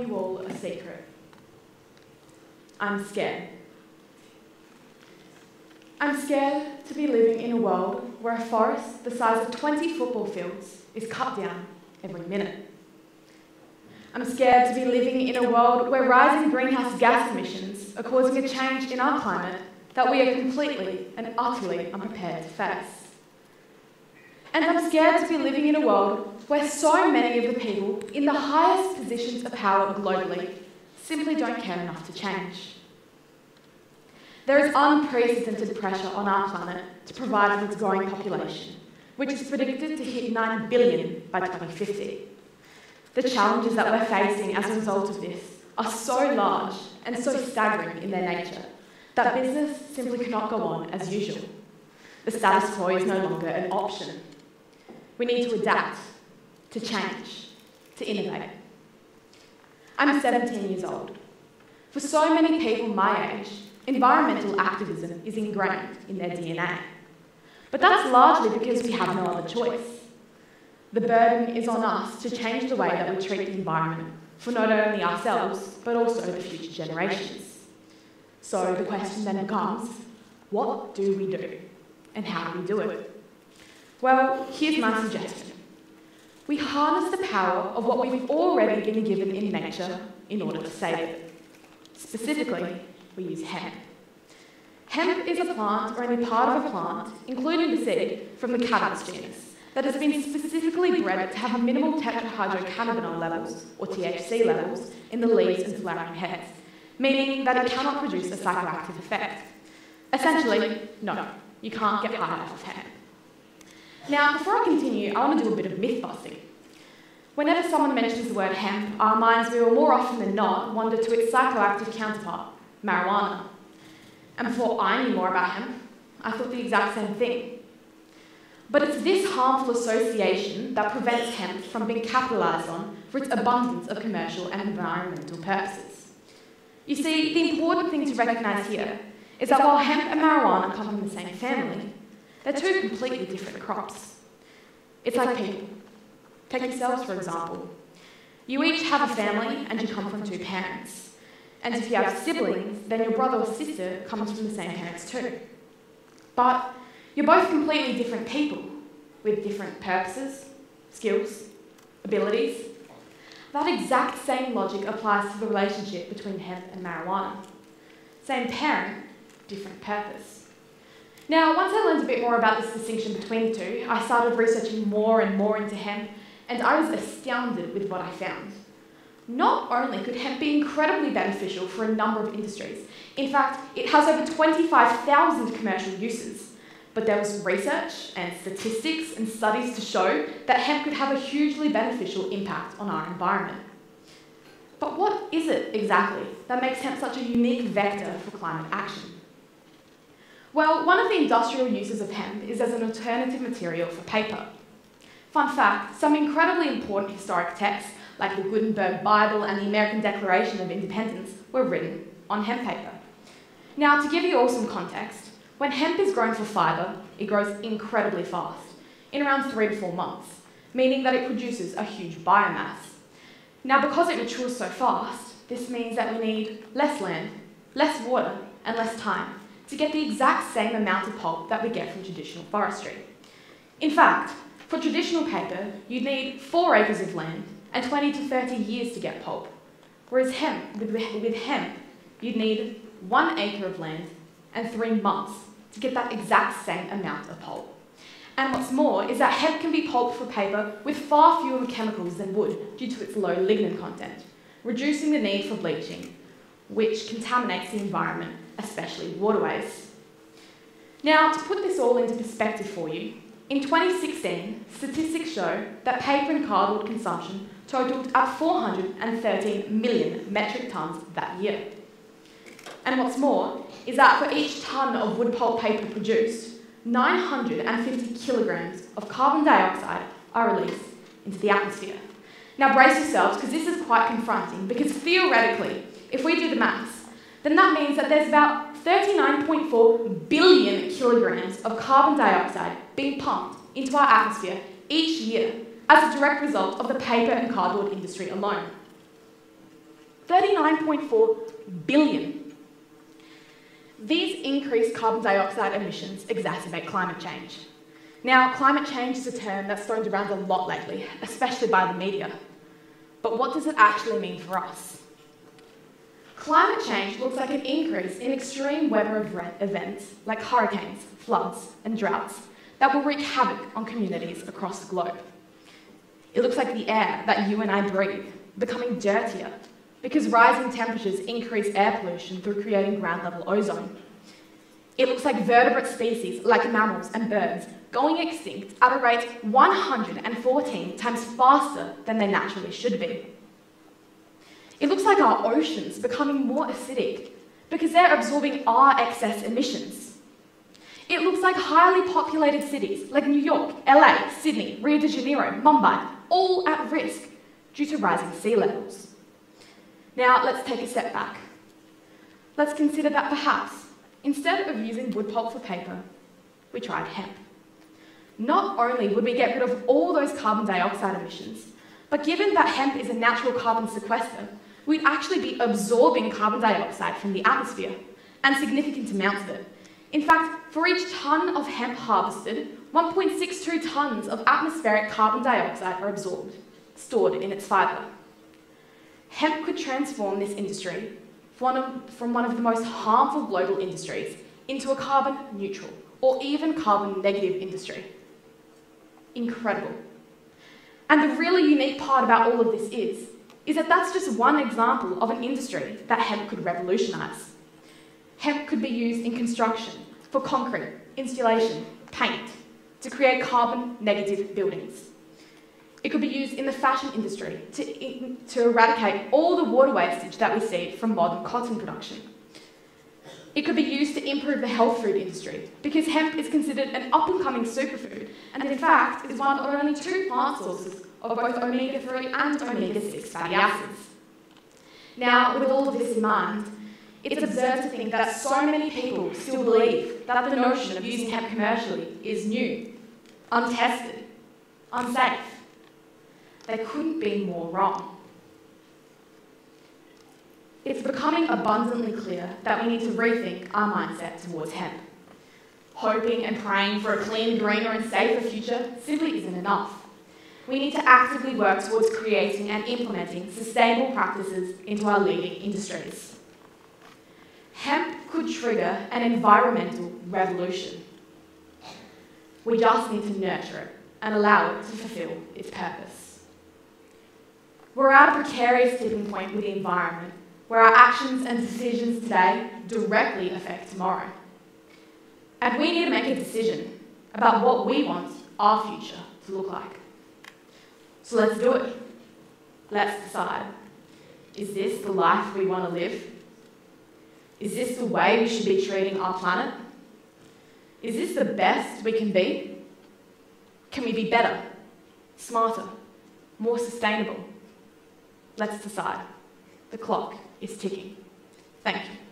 you all a secret. I'm scared. I'm scared to be living in a world where a forest the size of 20 football fields is cut down every minute. I'm scared to be living in a world where rising greenhouse gas emissions are causing a change in our climate that we are completely and utterly unprepared to face. Scared to be living in a world where so many of the people in the highest positions of power globally simply don't care enough to change. There is unprecedented pressure on our planet to provide for its growing population, which is predicted to hit 9 billion by 2050. The challenges that we're facing as a result of this are so large and so staggering in their nature that business simply cannot go on as usual. The status quo is no longer an option. We need to adapt, to change, to innovate. I'm 17 years old. For so many people my age, environmental activism is ingrained in their DNA. But that's largely because we have no other choice. The burden is on us to change the way that we treat the environment for not only ourselves, but also the future generations. So the question then becomes, what do we do? And how do we do it? Well, here's my suggestion. We harness the power of what we've already been given in nature in order to save it. Specifically, we use hemp. Hemp is a plant or any part of a plant, including the seed, from the cannabis genus, that has been specifically bred to have minimal tetrahydrocannabinol levels, or THC levels, in the leaves and flowering heads, meaning that it cannot produce a psychoactive effect. Essentially, no, you can't get high off of hemp. Now, before I continue, I want to do a bit of myth busting. Whenever someone mentions the word hemp, our minds will more often than not wander to its psychoactive counterpart, marijuana. And before I knew more about hemp, I thought the exact same thing. But it's this harmful association that prevents hemp from being capitalised on for its abundance of commercial and environmental purposes. You see, the important thing to recognise here is that while hemp and marijuana come from the same family, they're two completely different crops. It's like people. Take yourselves, for example. You each have a family and you come from two parents. And if you have siblings, then your brother or sister comes from the same parents too. But you're both completely different people with different purposes, skills, abilities. That exact same logic applies to the relationship between hemp and marijuana. Same parent, different purpose. Now, once I learned a bit more about this distinction between the two, I started researching more and more into hemp, and I was astounded with what I found. Not only could hemp be incredibly beneficial for a number of industries, in fact, it has over 25,000 commercial uses. But there was research and statistics and studies to show that hemp could have a hugely beneficial impact on our environment. But what is it exactly that makes hemp such a unique vector for climate action? Well, one of the industrial uses of hemp is as an alternative material for paper. Fun fact, some incredibly important historic texts like the Gutenberg Bible and the American Declaration of Independence, were written on hemp paper. Now, to give you all some context, when hemp is grown for fibre, it grows incredibly fast, in around three to four months, meaning that it produces a huge biomass. Now, because it matures so fast, this means that we need less land, less water, and less time to get the exact same amount of pulp that we get from traditional forestry. In fact, for traditional paper, you'd need four acres of land and 20 to 30 years to get pulp. Whereas hemp, with, with hemp, you'd need one acre of land and three months to get that exact same amount of pulp. And what's more is that hemp can be pulped for paper with far fewer chemicals than wood due to its low lignin content, reducing the need for bleaching, which contaminates the environment, especially waterways. Now, to put this all into perspective for you, in 2016, statistics show that paper and cardboard consumption totaled at 413 million metric tonnes that year. And what's more is that for each tonne of wood pulp paper produced, 950 kilograms of carbon dioxide are released into the atmosphere. Now brace yourselves because this is quite confronting because theoretically, if we do the maths, then that means that there's about 39.4 billion kilograms of carbon dioxide being pumped into our atmosphere each year as a direct result of the paper and cardboard industry alone. 39.4 billion. These increased carbon dioxide emissions exacerbate climate change. Now, climate change is a term that's thrown around a lot lately, especially by the media. But what does it actually mean for us? Climate change looks like an increase in extreme weather events like hurricanes, floods, and droughts that will wreak havoc on communities across the globe. It looks like the air that you and I breathe becoming dirtier because rising temperatures increase air pollution through creating ground level ozone. It looks like vertebrate species like mammals and birds going extinct at a rate 114 times faster than they naturally should be. It looks like our oceans becoming more acidic because they're absorbing our excess emissions. It looks like highly populated cities like New York, LA, Sydney, Rio de Janeiro, Mumbai, all at risk due to rising sea levels. Now, let's take a step back. Let's consider that perhaps, instead of using wood pulp for paper, we tried hemp. Not only would we get rid of all those carbon dioxide emissions, but given that hemp is a natural carbon sequester, we'd actually be absorbing carbon dioxide from the atmosphere, and significant amounts of it. In fact, for each tonne of hemp harvested, 1.62 tonnes of atmospheric carbon dioxide are absorbed, stored in its fibre. Hemp could transform this industry from one of the most harmful global industries into a carbon neutral or even carbon negative industry. Incredible. And the really unique part about all of this is, is that that's just one example of an industry that hemp could revolutionise. Hemp could be used in construction, for concrete, insulation, paint, to create carbon negative buildings. It could be used in the fashion industry to, to eradicate all the water wastage that we see from modern cotton production. It could be used to improve the health food industry because hemp is considered an up and coming superfood and, in fact, is one of only two plant sources of both omega 3 and omega 6 fatty acids. Now, with all of this in mind, it's absurd to think that so many people still believe that the notion of using hemp commercially is new, untested, unsafe. They couldn't be more wrong. It's becoming abundantly clear that we need to rethink our mindset towards hemp. Hoping and praying for a clean, greener, and safer future simply isn't enough. We need to actively work towards creating and implementing sustainable practices into our leading industries. Hemp could trigger an environmental revolution. We just need to nurture it and allow it to fulfill its purpose. We're at a precarious tipping point with the environment where our actions and decisions today directly affect tomorrow. And we need to make a decision about what we want our future to look like. So let's do it. Let's decide. Is this the life we want to live? Is this the way we should be treating our planet? Is this the best we can be? Can we be better, smarter, more sustainable? Let's decide. The clock is ticking. Thank you.